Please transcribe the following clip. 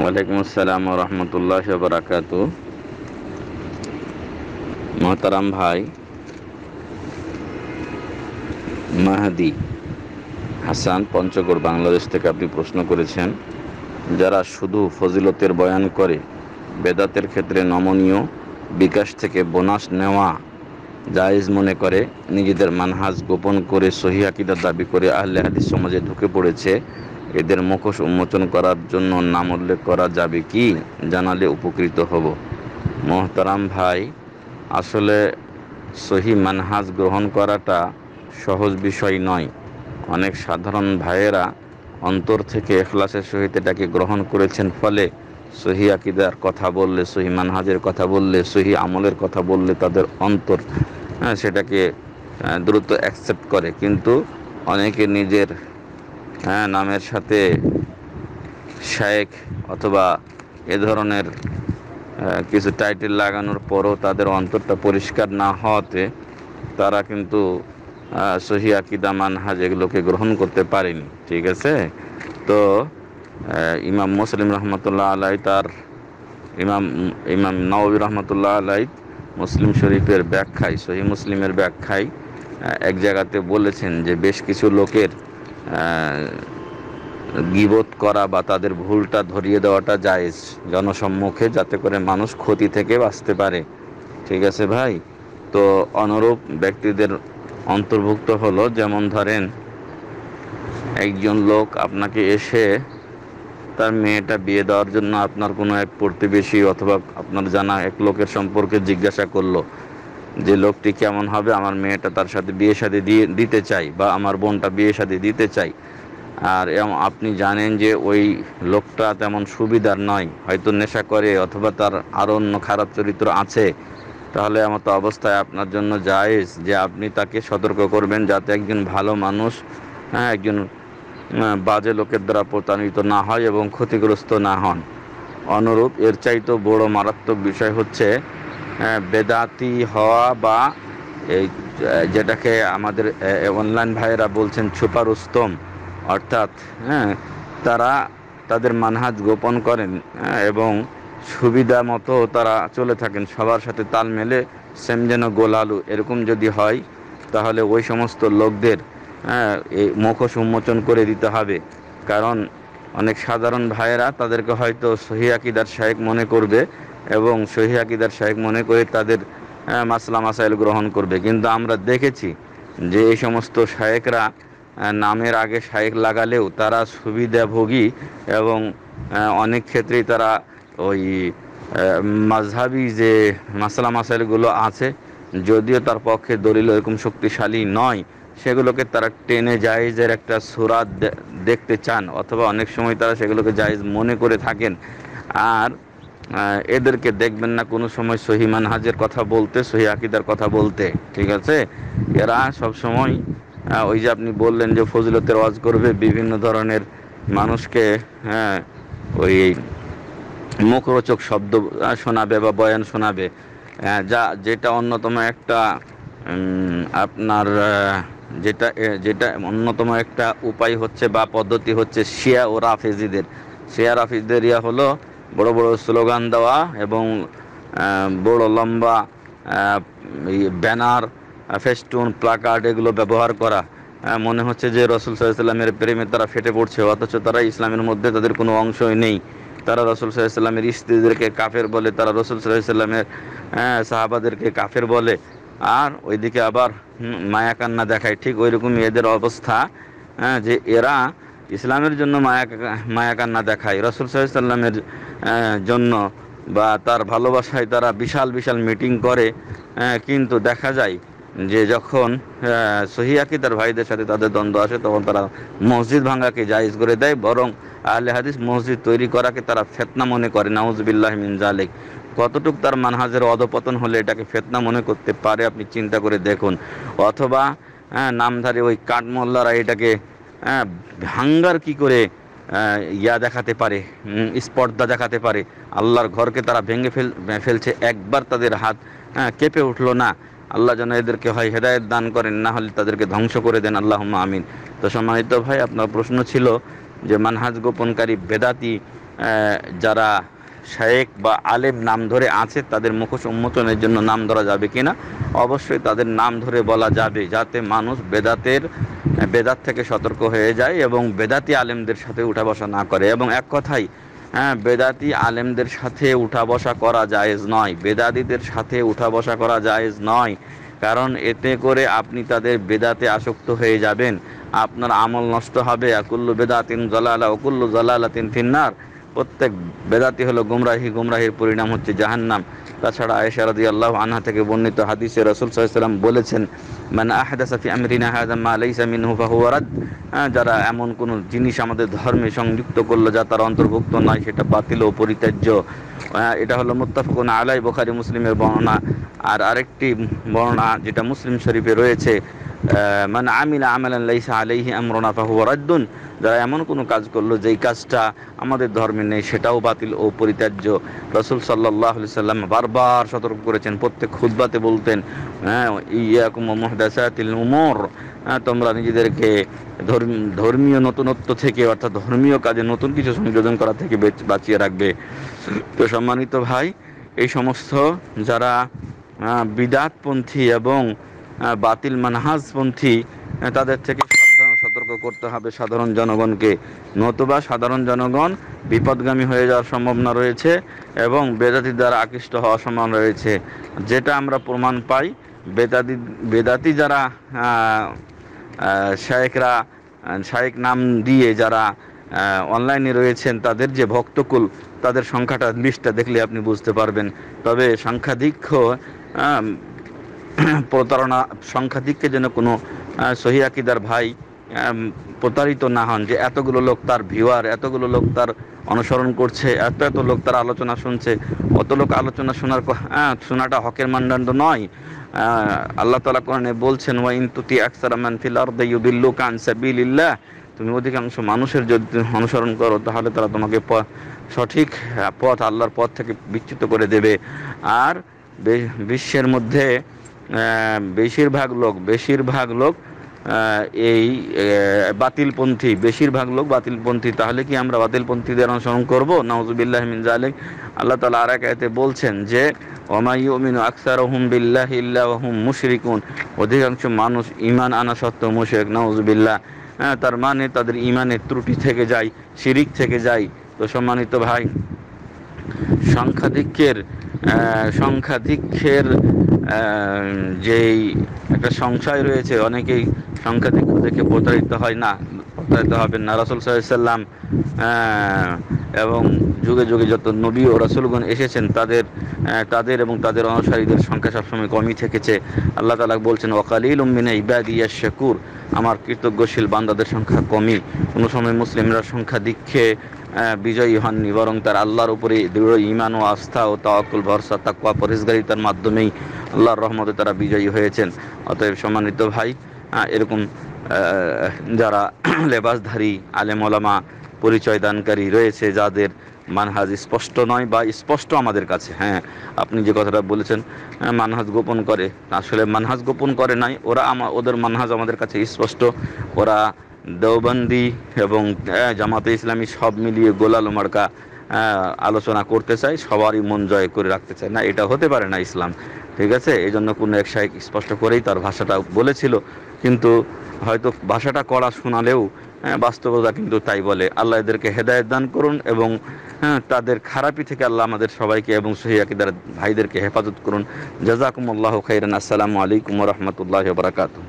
ওয়ালাইকুম আসসালাম রহমতুল্লাহ বরাকাত মহতারাম ভাই, মাহাদি হাসান পঞ্চগড়, বাংলাদেশ থেকে আপনি প্রশ্ন করেছেন, যারা শুধু ফজিলতের বয়ান করে, বেদাতের ক্ষেত্রে নমনীয়, বিকাশ থেকে বোনাস নেওয়া জায়েজ মনে করে, নিজেদের মানহাজ গোপন করে সহি আকিদার দাবি করে আহলে হাদিস সমাজে ঢুকে পড়েছে এদের মুখোশ উন্মোচন করার জন্য নাম উল্লেখ করা যাবে কি? জানালে উপকৃত হব। মোহতারাম ভাই, আসলে সহি মানহাজ গ্রহণ করাটা সহজ বিষয় নয়। অনেক সাধারণ ভাইয়েরা অন্তর থেকে এখলাসের সহিত এটাকে গ্রহণ করেছেন ফলে সহি আকিদার কথা বললে, সহি মানহাজের কথা বললে, সহি আমলের কথা বললে তাদের অন্তর হ্যাঁ সেটাকে দ্রুত অ্যাকসেপ্ট করে। কিন্তু অনেকে নিজের হ্যাঁ নামের সাথে শেখ অথবা এ ধরনের কিছু টাইটেল লাগানোর পরও তাদের অন্তরটা পরিষ্কার না হওয়াতে তারা কিন্তু সহি আকিদা মানহাজ এগুলোকে গ্রহণ করতে পারেনি, ঠিক আছে? তো ইমাম মুসলিম রহমতুল্লাহ আলাই তার ইমাম ইমাম নওবী রহমতুল্লাহ আলাই মুসলিম শরীফের ব্যাখ্যায়, সহি মুসলিমের ব্যাখ্যায় এক জায়গাতে বলেছেন যে বেশ কিছু লোকের গিবোধ করা বা তাদের ভুলটা ধরিয়ে দেওয়াটা জায়েজ জনসম্মুখে যাতে করে মানুষ ক্ষতি থেকে বাঁচতে পারে। ঠিক আছে ভাই? তো অনুরূপ ব্যক্তিদের অন্তর্ভুক্ত হলো, যেমন ধরেন একজন লোক আপনাকে এসে তার মেয়েটা বিয়ে দেওয়ার জন্য আপনার কোনো এক প্রতিবেশী অথবা আপনার জানা এক লোকের সম্পর্কে জিজ্ঞাসা করল। যে লোকটি কেমন হবে, আমার মেয়েটা তার সাথে বিয়ে সাথে দিয়ে দিতে চাই বা আমার বোনটা বিয়ে সাথে দিতে চাই। আর আপনি জানেন যে ওই লোকটা তেমন সুবিধার নয়, হয়তো নেশা করে অথবা তার আরও অন্য খারাপ চরিত্র আছে। তাহলে আমার তো অবস্থায় আপনার জন্য জায়েজ যে আপনি তাকে সতর্ক করবেন যাতে একজন ভালো মানুষ হ্যাঁ একজন বাজে লোকের দ্বারা প্রতারিত না হয় এবং ক্ষতিগ্রস্ত না হন। অনুরূপ, এর চাইতো বড় মারাত্মক বিষয় হচ্ছে বেদাতি হওয়া বা এই, যেটাকে আমাদের অনলাইন ভাইয়েরা বলছেন ছুপার উস্তম অর্থাৎ হ্যাঁ তারা তাদের মানহাজ গোপন করেন এবং সুবিধা মতো তারা চলে থাকেন, সবার সাথে তাল মেলে, সেম যেন গোলালু, এরকম যদি হয়, তাহলে ওই সমস্ত লোকদের এই মুখোশ উন্মোচন করে দিতে হবে, কারণ অনেক সাধারণ ভাইয়েরা তাদেরকে হয়তো সহি আকিদার শাহেক মনে করবে এবং সহি আকিদার শাহেক মনে করে তাদের মাসলা মাসাইল গ্রহণ করবে। কিন্তু আমরা দেখেছি যে এই সমস্ত শায়েকরা নামের আগে শায়েক লাগালেও তারা সুবিধাভোগী এবং অনেক ক্ষেত্রেই তারা ওই মাঝহাবি যে মাসলা মাসাইলগুলো আছে, যদিও তার পক্ষে দলিল এরকম শক্তিশালী নয়, সেগুলোকে তারা টেনে জায়েজের একটা সুরাত দেখতে চান, অথবা অনেক সময় তারা সেগুলোকে জায়েজ মনে করে থাকেন। আর এদেরকে দেখবেন না কোনো সময় সহি মানহাজের কথা বলতে, সহি আকিদার কথা বলতে, ঠিক আছে? এরা সব সময় ওই যে আপনি বললেন যে ফজিলতের ওয়াজ করবে, বিভিন্ন ধরনের মানুষকে হ্যাঁ ওই মুখরোচক শব্দ শোনাবে বা বয়ান শোনাবে। যা, যেটা অন্যতম একটা আপনার যেটা যেটা অন্যতম একটা উপায় হচ্ছে বা পদ্ধতি হচ্ছে শিয়া ও রাফেজিদের। শিয়া রাফিজদের ইয়া হলো বড় বড় স্লোগান দেওয়া এবং বড় লম্বা ব্যানার ফেস্টুন, প্লাকার্ড এগুলো ব্যবহার করা। মনে হচ্ছে যে রসুল সাল্লামের প্রেমে তারা ফেটে পড়ছে, অথচ তারা ইসলামের মধ্যে তাদের কোনো অংশই নেই। তারা রসুল সাল্লামের স্ত্রীদেরকে কাফের বলে, তারা রসুল সাল্লামের সাহাবাদেরকে কাফের বলে। আর ওইদিকে আবার মায়া কান্না দেখায়। ঠিক ওই রকমই এদের অবস্থা যে এরা ইসলামের জন্য মায়া মায়া কান্না দেখায়। রসুল সাল্লামের জন্য বা তার ভালোবাসায় তারা বিশাল বিশাল মিটিং করে কিন্তু দেখা যায় যে যখন সহিয়াকি তার ভাইদের সাথে তাদের দ্বন্দ্ব আসে, তখন তারা মসজিদ ভাঙ্গাকে জায়জ করে দেয়, বরং আহলে হাদিস মসজিদ তৈরি করাকে তারা ফেতনা মনে করে নাউজবিল্লাহ মিন জালেক কতটুক তার মানহাজের অধপতন হলে এটাকে ফেতনা মনে করতে পারে, আপনি চিন্তা করে দেখুন। অথবা হ্যাঁ নামধারী ওই কাঠমোল্লারা এটাকে হ্যাঁ ভাঙ্গার কি করে ইয়া দেখাতে পারে স্পর্ধা দেখাতে পারে। আল্লাহর ঘরকে তারা ভেঙে ফেল ফেলছে। একবার তাদের হাত হ্যাঁ কেঁপে উঠল না। আল্লাহ যেন এদেরকে হয় হেদায়ত দান করেন, না হলে তাদেরকে ধ্বংস করে দেন। আল্লাহ আমিন। তো সম্মানিত ভাই, আপনার প্রশ্ন ছিল যে, মানহাজ গোপনকারী বেদাতি যারা শায়েক বা আলেম নাম ধরে আছে, তাদের মুখোশ উন্মোচনের জন্য নাম ধরা যাবে কিনা? অবশ্যই তাদের নাম ধরে বলা যাবে, যাতে মানুষ বেদাতের, বেদাত থেকে সতর্ক হয়ে যায় এবং বেদাতি আলেমদের সাথে উঠা বসা না করে। এবং এক কথাই হ্যাঁ বেদাতি আলেমদের সাথে উঠা বসা করা জায়েজ নয়, বেদাতিদের সাথে উঠা বসা করা জায়েজ নয়, কারণ এতে করে আপনি তাদের বেদাতে আসক্ত হয়ে যাবেন। আপনার আমল নষ্ট হবে। আকুল্লু বেদাতিন জলালা অকুল্লু জলালাতিন ফিন্নার। প্রত্যেক বেদাতি হলো গুমরাহি, গুমরাহির পরিণাম হচ্ছে জাহান্নাম। তাছাড়া আয়েশা রাদি আল্লাহ আনহা থেকে বর্ণিত হাদিসে রসুল সাল্লাম বলেছেন মানে আমিরিনা হাদাম আলাইসা মিনহু ফাহুয়ারাদ যারা এমন কোন জিনিস আমাদের ধর্মে সংযুক্ত করল যা তার অন্তর্ভুক্ত নয়, সেটা বাতিল ও পরিত্যাজ্য। এটা হলো মুত্তাফকুন আলাই বোখারি মুসলিমের বর্ণনা। আর আরেকটি বর্ণনা যেটা মুসলিম শরীফে রয়েছে মানে আমিলা আমালান লাইসা আলাইহি আমরনা ফাহুয়া রাদ্দুন। যারা এমন কোনো কাজ করল, যেই কাজটা আমাদের ধর্মে নেই, সেটাও বাতিল ও পরিত্যাজ্য। রসুল সাল্লাহ সাল্লাম বারবার সতর্ক করেছেন, প্রত্যেক খুদ্বাতে বলতেন হ্যাঁ উমর। হ্যাঁ তোমরা নিজেদেরকে ধর্মীয় নতুনত্ব থেকে, অর্থাৎ ধর্মীয় কাজে নতুন কিছু সংযোজন করা থেকে বাঁচিয়ে রাখবে। তো সম্মানিত ভাই, এই সমস্ত যারা বিদাতপন্থী এবং বাতিল মানহাজপন্থী তাদের থেকে সতর্ক করতে হবে সাধারণ জনগণকে। নতুবা সাধারণ জনগণ বিপদগামী হয়ে যাওয়ার সম্ভাবনা রয়েছে এবং বেদাতি দ্বারা আকৃষ্ট হওয়ার সম্ভাবনা রয়েছে। যেটা আমরা প্রমাণ পাই, বেদাতি বেদাতি যারা শায়েকরা, শায়েক নাম দিয়ে যারা অনলাইনে রয়েছেন, তাদের যে ভক্তকুল, তাদের সংখ্যাটা লিস্টটা দেখলে আপনি বুঝতে পারবেন। তবে সংখ্যাধিক্য প্রতারণা সংখ্যাধিক্যে যেন কোনো সহিয়াকিদার ভাই প্রতারিত না হন, যে এতগুলো লোক তার ভিউয়ার এতগুলো লোক তার অনুসরণ করছে, এত এত লোক তার আলোচনা শুনছে, অত লোক আলোচনা শোনার শোনাটা হকের মানদণ্ড নয়। আল্লাহ তালা কোরআনে বলছেন ওয়াইন তুতি আকসারামান ফিল আরদে ইউদিল্লুকা আন সাবিলিল্লাহ। তুমি অধিকাংশ মানুষের যদি অনুসরণ করো, তাহলে তারা তোমাকে সঠিক পথ, আল্লাহর পথ থেকে বিচ্যুত করে দেবে। আর বিশ্বের মধ্যে বেশিরভাগ লোক বেশিরভাগ লোক এই বাতিলপন্থী, বেশিরভাগ লোক বাতিলপন্থী। তাহলে কি আমরা বাতিলপন্থীদের অনুসরণ করব? নওয়াজুবিল্লাহ জালিক আল্লাহ তালা আর একাতে বলছেন যে ওমাইমিন আকসার হুম বিল্লাহ ইল্লাহ হুম মুশরিকুন। অধিকাংশ মানুষ ইমান আনা সত্ত্বেও মুশেক নওয়াজুবিল্লাহ হ্যাঁ তার মানে তাদের ইমানের ত্রুটি থেকে যায়, শিরিক থেকে যায়। তো সম্মানিত ভাই সংখ্যাধিক্যের সংখ্যাধিক্যের যেই একটা সংশয় রয়েছে, অনেকেই সংখ্যাধিক্য দেখে প্রতারিত হয় না, প্রতারিত হবেন না। রাসুল সাল্লাম এবং যুগে যুগে যত নবী ও রাসুলগণ এসেছেন, তাদের তাদের এবং তাদের অনুসারীদের সংখ্যা সবসময় কমই থেকেছে। আল্লাহ তালা বলছেন ওকালিল উম্মিনা ইবাদিয়া শেকুর আমার কৃতজ্ঞশীল বান্দাদের সংখ্যা কমই। কোনো সময় মুসলিমরা সংখ্যা দীক্ষে বিজয়ী হননি, বরং তার আল্লাহর উপরে দৃঢ় ইমান ও আস্থা ও তাওয়াক্কুল, ভরসা তাকুয়া পরিষ্কারিতার মাধ্যমেই আল্লাহর রহমতে তারা বিজয়ী হয়েছেন। অতএব সম্মানিত ভাই এরকম যারা লেবাসধারী, আলেম ওলামা পরিচয় দানকারী রয়েছে, যাদের মানহাজ স্পষ্ট নয় বা স্পষ্ট আমাদের কাছে হ্যাঁ আপনি যে কথাটা বলেছেন মানহাজ গোপন করে। আসলে মানহাজ গোপন করে নাই, ওরা আমা, ওদের মানহাজ আমাদের কাছে স্পষ্ট। ওরা দেওবন্দি এবং জামাতে ইসলামী সব মিলিয়ে গোলাল মার্কা আলোচনা করতে চায় সবারই মন জয় করে রাখতে চায় না, এটা হতে পারে না ইসলাম, ঠিক আছে? এই জন্য কোনো এক শাহেক স্পষ্ট করেই তার ভাষাটা বলেছিল। কিন্তু হয়তো ভাষাটা করা শোনালেও বাস্তবতা কিন্তু তাই বলে। আল্লাহ এদেরকে হেদায়ত দান করুন এবং তাদের খারাপি থেকে আল্লাহ আমাদের সবাইকে এবং সহিদার ভাইদেরকে হেফাজত করুন। জাজাকুম আল্লাহ খাইরান। আসসালামু আলাইকুম রহমতুল্লাহ বারাকাতু